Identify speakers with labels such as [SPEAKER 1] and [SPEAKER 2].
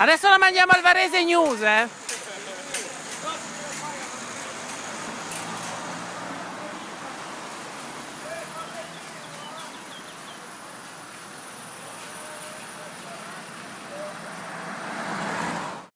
[SPEAKER 1] Adesso la mandiamo al Varese News, eh?